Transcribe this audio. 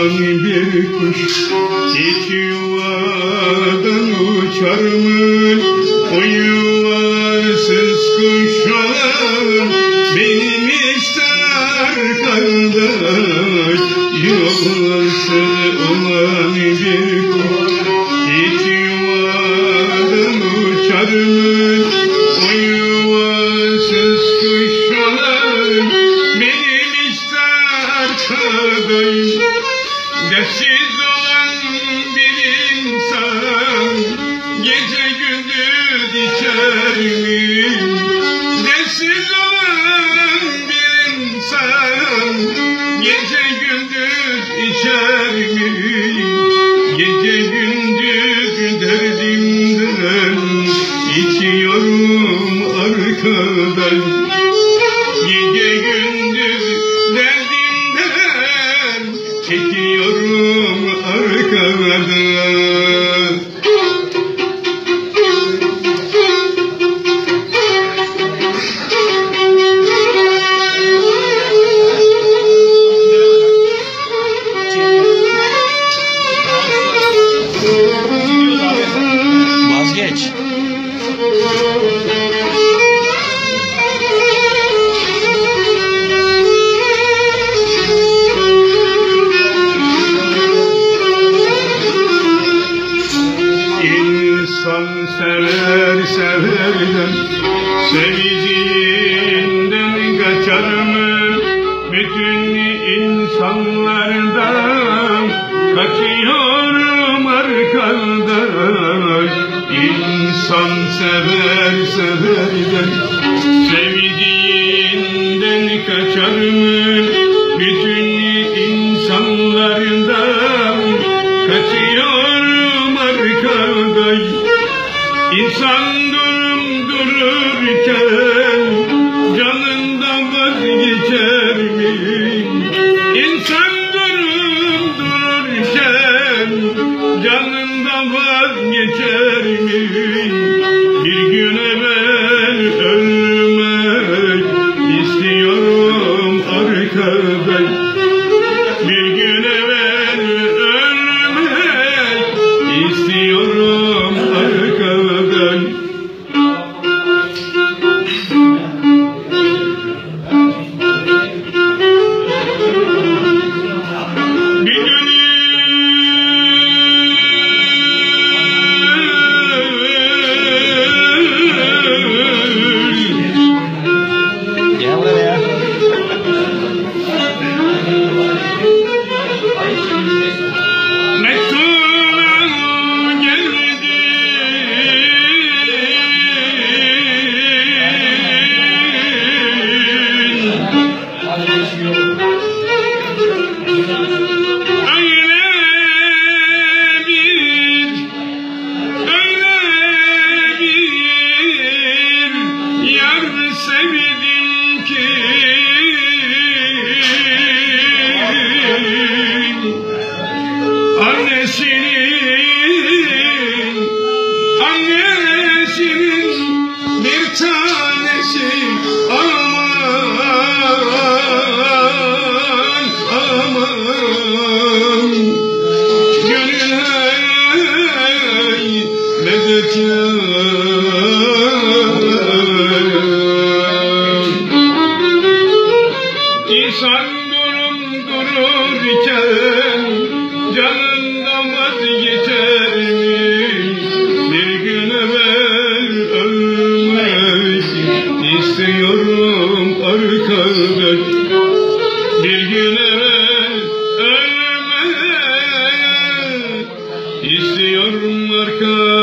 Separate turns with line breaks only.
Olan bir kuş Hiç yuvadan uçar mı? O yuvasız kuş olan Benim ister kardeş Yuvasız olan bir kuş Hiç yuvadan uçar mı? O yuvasız Benim ister Dersiz olan bir insan Gece gündüz içer mi? Dersiz olan bir insan Gece gündüz içer mi? Gece gündüz derdimden içiyorum arkadaş Gece gündüz arkadaş Sevdiğinden kaçar mı? Bütün insanlardan Kaçıyorum arkadaş İnsan sever severden Sevdiğinden kaçar mı? Bütün insanlardan Kaçıyorum arkadaş İnsan durum dururken sevdim ki. Annesinin, bir tanesi. Aman, aman. Gönül ey medet diken canından vazgeçer mi? Bir gün evvel ölmek istiyorum arkadaş. Bir gün evvel ölmek istiyorum arkadaş.